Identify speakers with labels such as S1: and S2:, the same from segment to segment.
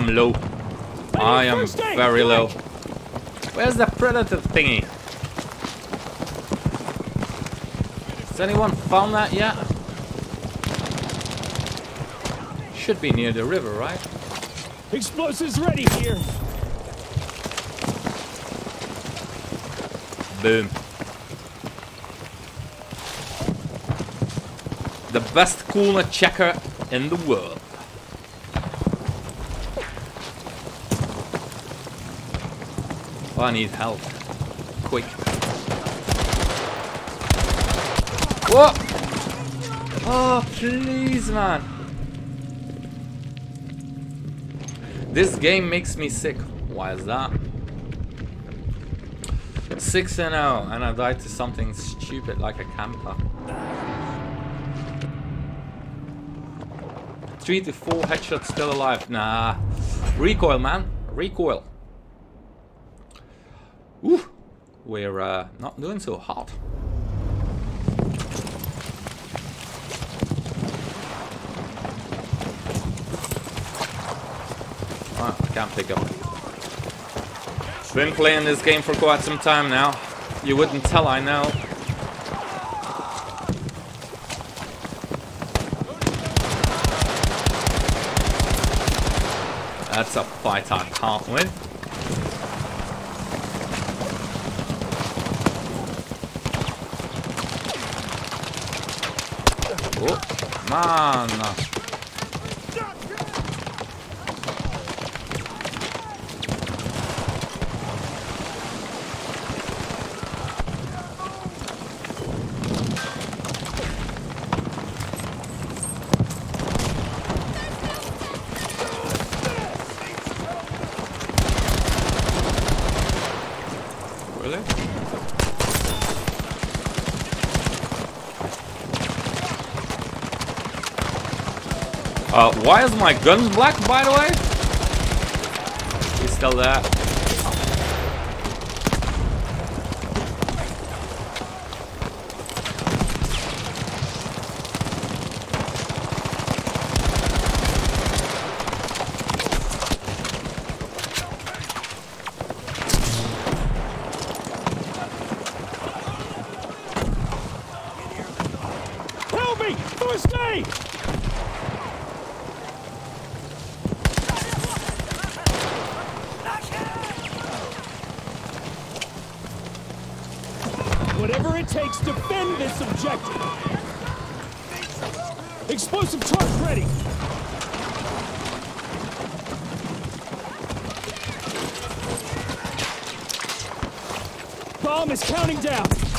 S1: I'm low. I am very low. Where's the predator thingy? Has anyone found that yet? Should be near the river, right?
S2: Explosives ready here.
S1: Boom. The best corner checker in the world. Oh, I need help. Quick. What? Oh, please, man. This game makes me sick. Why is that? 6 and 0, and I died to something stupid like a camper. 3 to 4 headshots still alive. Nah. Recoil, man. Recoil. Ooh. We're uh, not doing so hot. Oh, I can't pick up. Been playing this game for quite some time now. You wouldn't tell, I know. That's a fight I can't win. Oh, man. Really? Uh, why is my gun black, by the way? He's still there.
S2: Help me! First aid! Whatever it takes, defend this objective. Explosive charge ready. Bomb is counting down.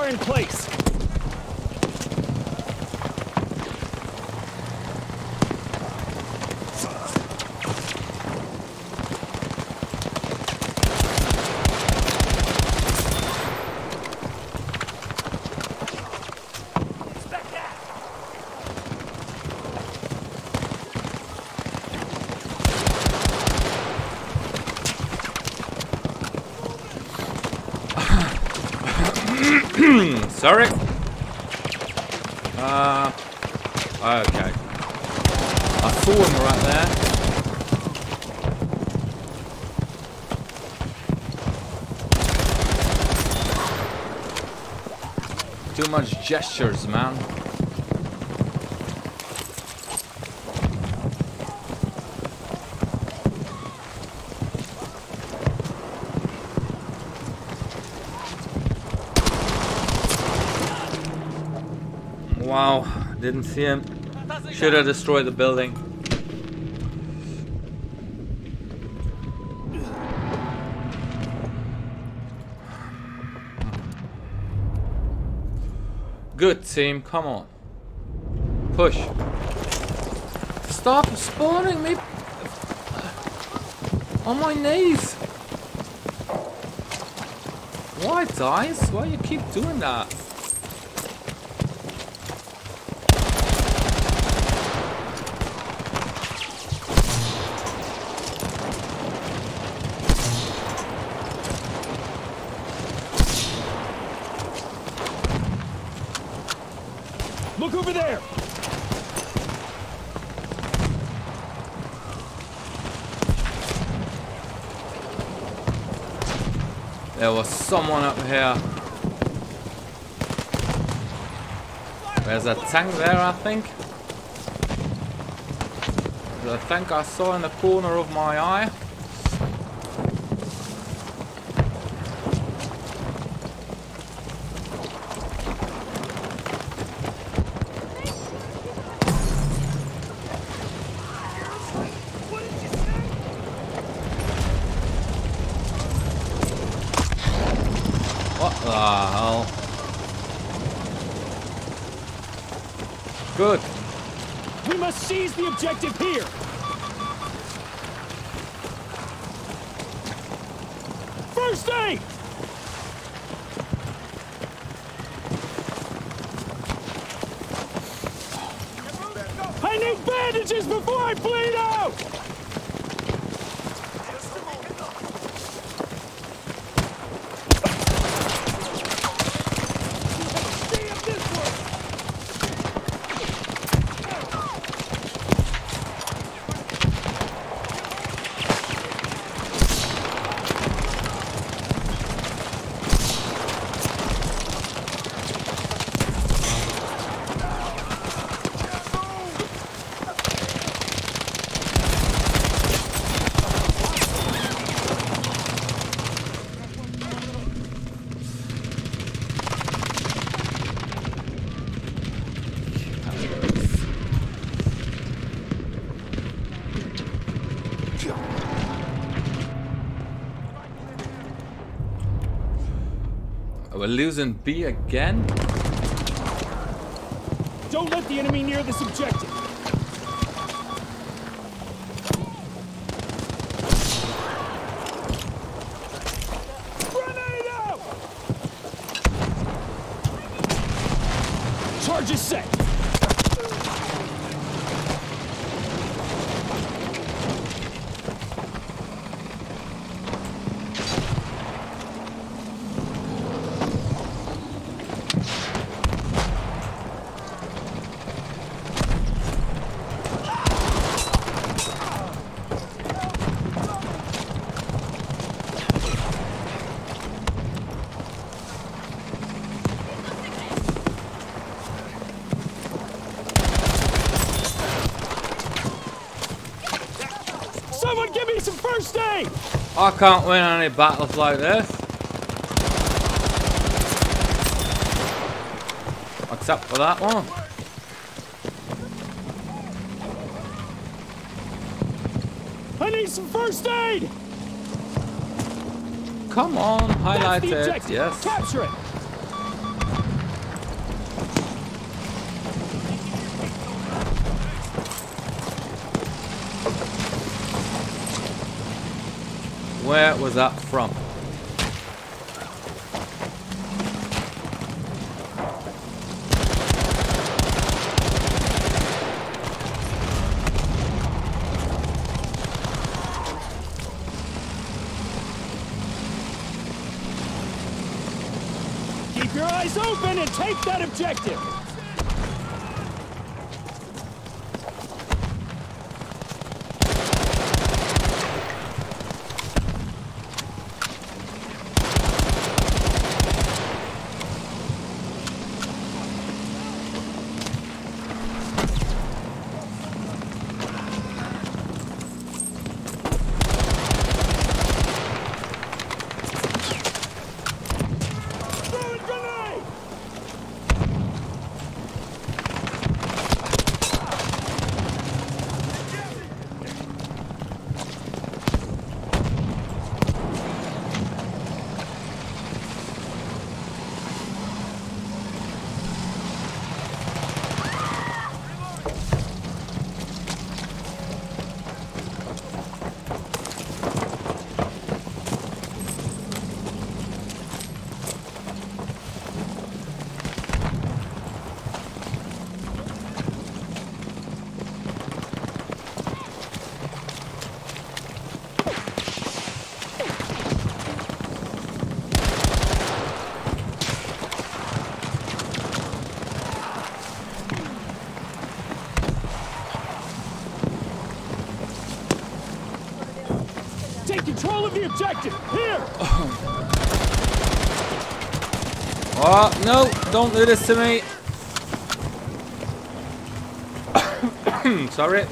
S2: Are in place.
S1: Sorry. Uh, okay. I saw him right there. Too much gestures, man. Didn't see him. Should have destroyed the building. Good team, come on. Push. Stop spawning me. On my knees! Why, guys? Why you keep doing that?
S2: Look over there!
S1: There was someone up here. There's a tank there, I think. The tank I saw in the corner of my eye. What the hell? Good.
S2: We must seize the objective here! First aid! I need bandages before I bleed out!
S1: We're losing B again?
S2: Don't let the enemy near this objective! Grenade out! Charge is set! Someone give me some first aid!
S1: I can't win any battles like this. Except for that one.
S2: I need some first aid!
S1: Come on, highlight it. Yes.
S2: Capture it!
S1: Where was that from?
S2: Keep your eyes open and take that objective! Throwing grenade! Here.
S1: Oh, no, don't do this to me. Sorry.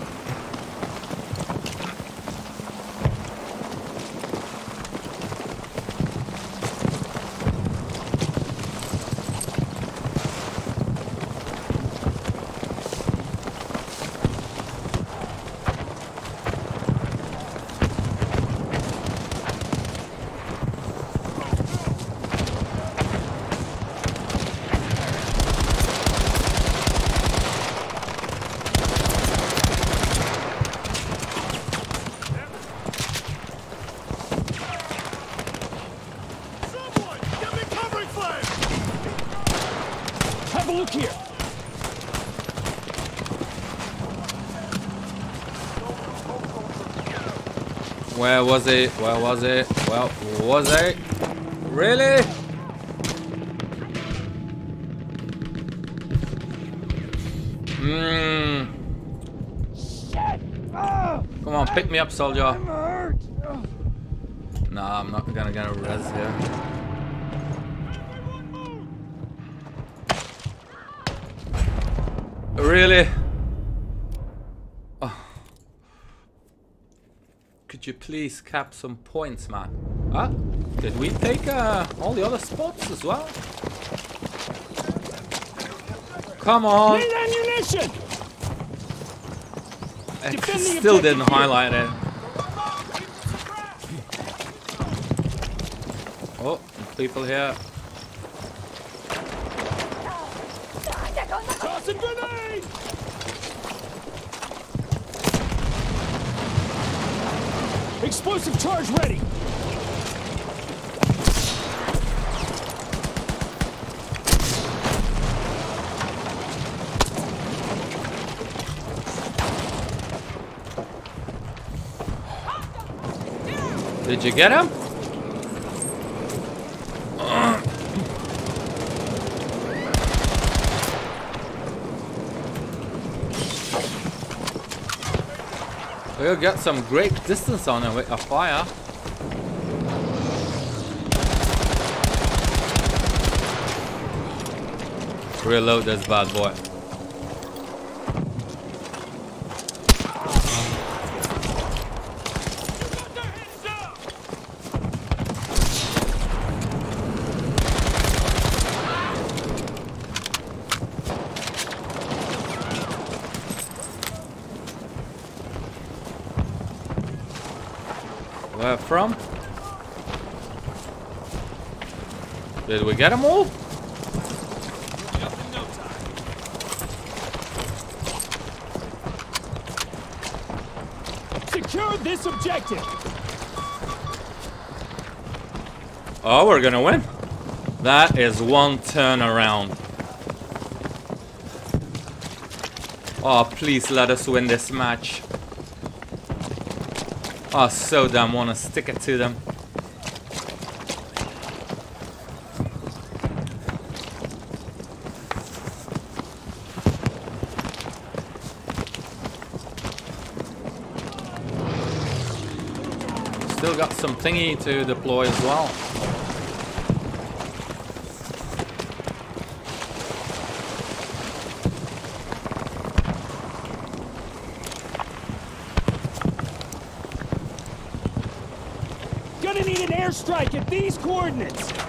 S2: Someone, give me covering fire. Have a look here.
S1: Where was it? Where was it? Well, was it? Really? Mmm. Come on, pick me up, soldier. Nah, I'm not gonna get a res here. Really? Oh. Could you please cap some points, man? Ah, did we take uh, all the other spots as well? Come on!
S2: Need ammunition.
S1: I still didn't highlight it. Oh, people here.
S2: Toss a grenade. Explosive charge ready.
S1: Did you get him? We'll get some great distance on it with a fire. Reload this bad boy. Where from? Did we get them all?
S2: Secure this objective.
S1: Oh, we're gonna win. That is one turnaround. Oh, please let us win this match. Oh, so damn wanna stick it to them. Still got some thingy to deploy as well.
S2: Airstrike at these coordinates.